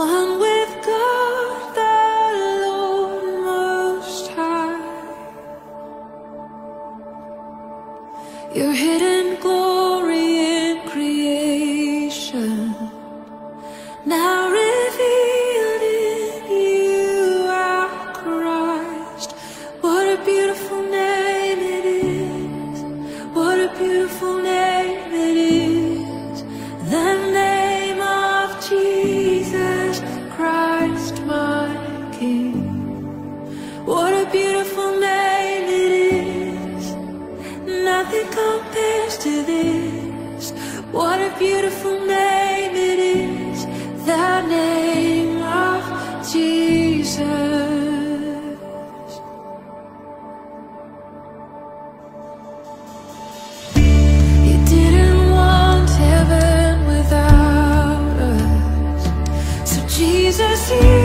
one with God, the Lord Most High. Your hidden glory in creation, now revealed in you, our Christ. What a beautiful. What a beautiful name it is, the name of Jesus. You didn't want heaven without us, so Jesus, you.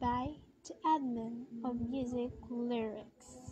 by the admin of music lyrics.